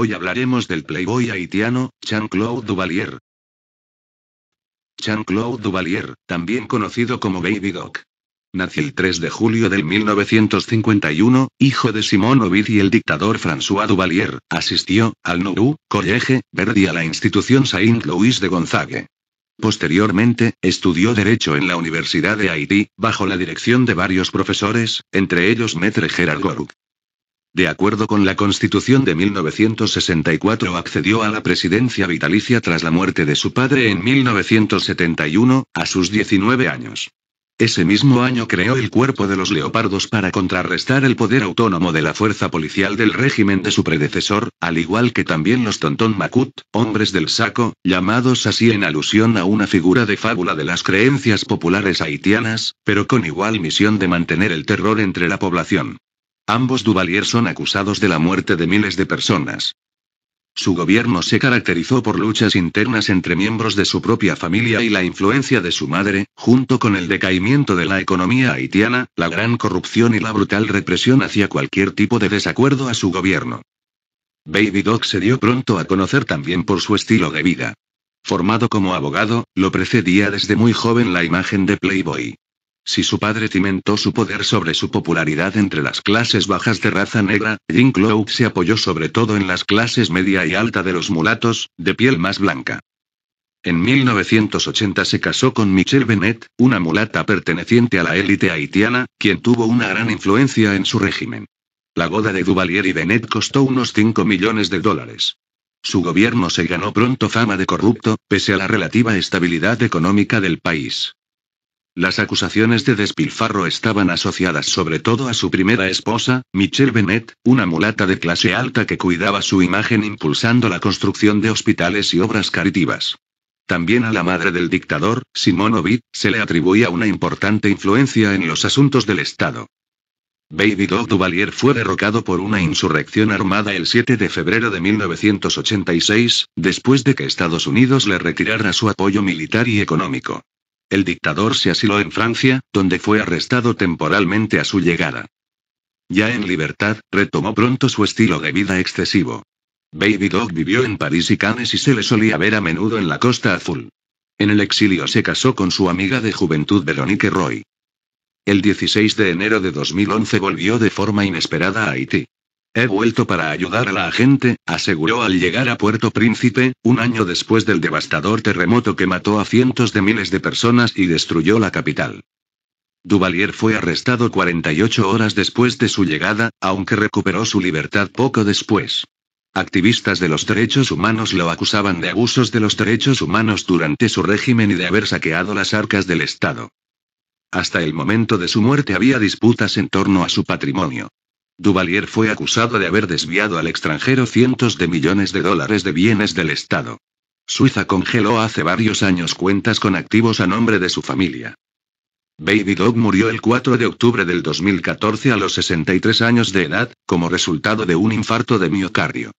Hoy hablaremos del playboy haitiano, Jean-Claude Duvalier. Jean-Claude Duvalier, también conocido como Baby Doc. Nació el 3 de julio del 1951, hijo de Simón Ovid y el dictador François Duvalier, asistió, al Nou College, Verdi a la institución Saint-Louis de Gonzague. Posteriormente, estudió Derecho en la Universidad de Haití, bajo la dirección de varios profesores, entre ellos Maître Gerard Gourou. De acuerdo con la Constitución de 1964 accedió a la presidencia vitalicia tras la muerte de su padre en 1971, a sus 19 años. Ese mismo año creó el Cuerpo de los Leopardos para contrarrestar el poder autónomo de la fuerza policial del régimen de su predecesor, al igual que también los Tontón Macut, hombres del saco, llamados así en alusión a una figura de fábula de las creencias populares haitianas, pero con igual misión de mantener el terror entre la población. Ambos Duvalier son acusados de la muerte de miles de personas. Su gobierno se caracterizó por luchas internas entre miembros de su propia familia y la influencia de su madre, junto con el decaimiento de la economía haitiana, la gran corrupción y la brutal represión hacia cualquier tipo de desacuerdo a su gobierno. Baby Doc se dio pronto a conocer también por su estilo de vida. Formado como abogado, lo precedía desde muy joven la imagen de Playboy. Si su padre cimentó su poder sobre su popularidad entre las clases bajas de raza negra, Jean Claude se apoyó sobre todo en las clases media y alta de los mulatos, de piel más blanca. En 1980 se casó con Michelle Bennett, una mulata perteneciente a la élite haitiana, quien tuvo una gran influencia en su régimen. La boda de Duvalier y Bennett costó unos 5 millones de dólares. Su gobierno se ganó pronto fama de corrupto, pese a la relativa estabilidad económica del país. Las acusaciones de despilfarro estaban asociadas sobre todo a su primera esposa, Michelle Bennett, una mulata de clase alta que cuidaba su imagen impulsando la construcción de hospitales y obras caritivas. También a la madre del dictador, Simón Ovid, se le atribuía una importante influencia en los asuntos del Estado. Baby Doc Duvalier fue derrocado por una insurrección armada el 7 de febrero de 1986, después de que Estados Unidos le retirara su apoyo militar y económico. El dictador se asiló en Francia, donde fue arrestado temporalmente a su llegada. Ya en libertad, retomó pronto su estilo de vida excesivo. Baby Dog vivió en París y Cannes y se le solía ver a menudo en la Costa Azul. En el exilio se casó con su amiga de juventud Veronique Roy. El 16 de enero de 2011 volvió de forma inesperada a Haití. He vuelto para ayudar a la gente, aseguró al llegar a Puerto Príncipe, un año después del devastador terremoto que mató a cientos de miles de personas y destruyó la capital. Duvalier fue arrestado 48 horas después de su llegada, aunque recuperó su libertad poco después. Activistas de los derechos humanos lo acusaban de abusos de los derechos humanos durante su régimen y de haber saqueado las arcas del Estado. Hasta el momento de su muerte había disputas en torno a su patrimonio. Duvalier fue acusado de haber desviado al extranjero cientos de millones de dólares de bienes del Estado. Suiza congeló hace varios años cuentas con activos a nombre de su familia. Baby Dog murió el 4 de octubre del 2014 a los 63 años de edad, como resultado de un infarto de miocardio.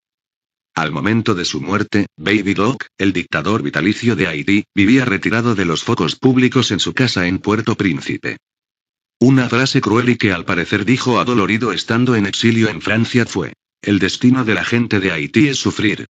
Al momento de su muerte, Baby Dog, el dictador vitalicio de Haití, vivía retirado de los focos públicos en su casa en Puerto Príncipe. Una frase cruel y que al parecer dijo adolorido estando en exilio en Francia fue, el destino de la gente de Haití es sufrir.